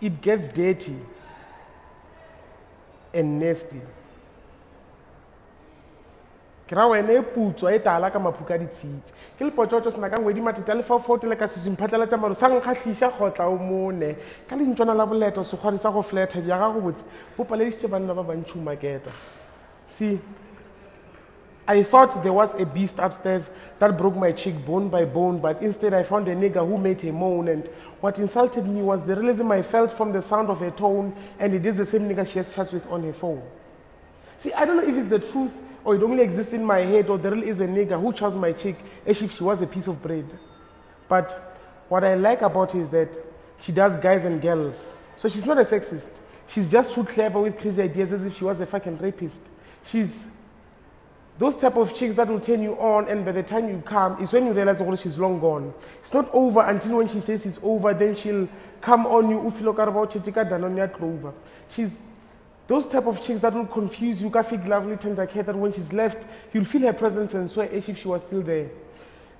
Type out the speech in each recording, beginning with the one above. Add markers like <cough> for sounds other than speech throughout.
it gets dirty and nasty. Ke ra wena e putswa e tala ka maphuka a ditshitsi ke lepotsotsho sena ka ngwedi matete a lefaufau le ka sesemphatlalatša maro sa nkgatlhiša kgotla o mone. Ka lentšwana la boleto sekgwari sa go fleta bja gago botse. Bo banna ba bantšhi maketa. See I thought there was a beast upstairs that broke my cheek bone by bone, but instead I found a nigger who made a moan. And what insulted me was the realism I felt from the sound of her tone, and it is the same nigger she has chats with on her phone. See, I don't know if it's the truth or it only exists in my head, or there really is a nigger who chows my cheek as if she was a piece of bread. But what I like about her is that she does guys and girls. So she's not a sexist. She's just too clever with crazy ideas as if she was a fucking rapist. She's those type of chicks that will turn you on and by the time you come is when you realize oh, she's long gone. It's not over until when she says it's over then she'll come on you ufilo ka re ba o tšhetše ka danone clover. She's those type of chicks that will confuse you ka fig lovely tender care that when she's left you'll feel her presence and swear as if she was still there.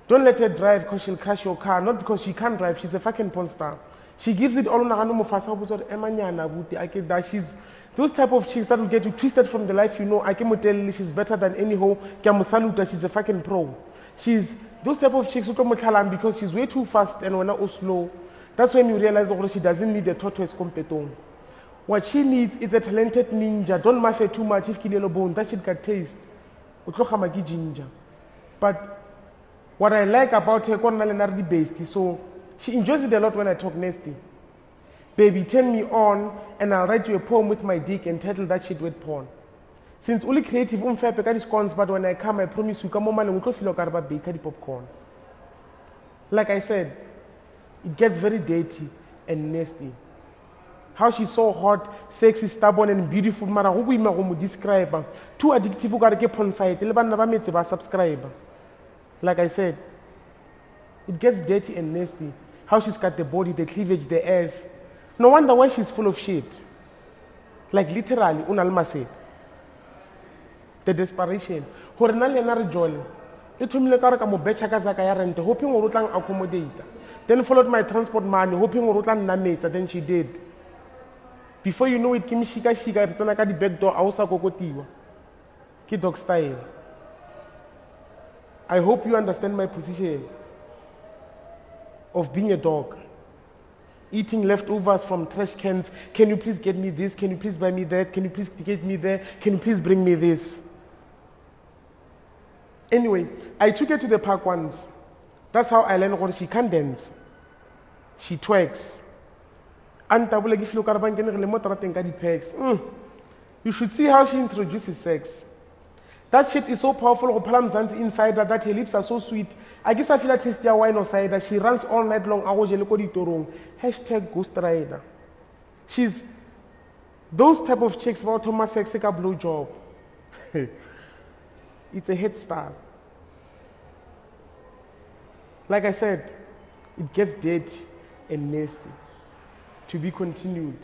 Don't let her drive because she'll crash your car not because she can't drive she's a fucking porn star she gives it all nagano go botsa gore emanyana buti a ke da she's those type of chicks that will get you twisted from the life you know. I can tell she's better than any hoe. She's a fucking pro. She's those type of chicks who come because she's way too fast and wena o slow. That's when you realize oh, she doesn't need a tortoise competong. What she needs is a talented ninja. Don't her too much if kilelo bone. That shit got taste. O tlo gama ke ginger. But what I like about her ko nna le na re so she enjoys it a lot when I talk nasty Baby, turn me on and I'll write you a poem with my dick and title that shit with porn. Since only creative umfepe ka scones but when I come I promise you ka mo maleng o tlo feel ba bake popcorn. Like I said, it gets very dirty and nasty. How she's so hot, sexy, stubborn and beautiful mara go boima go mo describe. Too addictive o porn site ba subscribe. Like I said, it gets dirty and nasty. How she's got the body, the cleavage, the ass, no wonder why she's full of shit. Like literally, unalma said. The desperation. Gore na le ena re jole. E thomile ka re mo betcha ka zaka ya rente hoping gore o tlang accommodate. Then followed my transport money hoping gore o tla nnametsa then she did. Before you know it ke meshika-shika re tsena ka di-back door a o sa kokotiwa. Ke dog style. I hope you understand my position of being a dog eating leftovers from trash cans. Can you please get me this? Can you please buy me that? Can you please get me there? Can you please bring me this? Anyway, I took her to the park once. That's how I learned what she can dance. She twerks. Mm. You should see how she introduces sex. That shit is so powerful. Go phela mzansi inside that her lips are so sweet. A ke sa feel like taste ya wine or cider. She runs all night long a ko ditorong. Hashtag ghost rider. She's those type of chicks ba thoma sex ka blow job. <laughs> It's a head start. Like i said it gets dirty and nasty to be continued